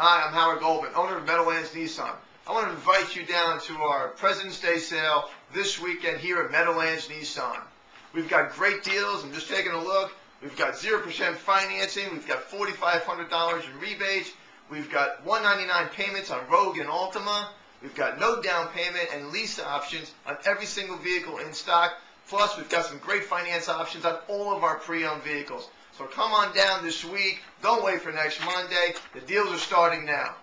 Hi, I'm Howard Goldman, owner of Meadowlands Nissan. I want to invite you down to our President's Day sale this weekend here at Meadowlands Nissan. We've got great deals. I'm just taking a look. We've got 0% financing. We've got $4,500 in rebates. We've got 199 payments on Rogue and Altima. We've got no down payment and lease options on every single vehicle in stock. Plus, we've got some great finance options on all of our pre-owned vehicles. So come on down this week. Don't wait for next Monday. The deals are starting now.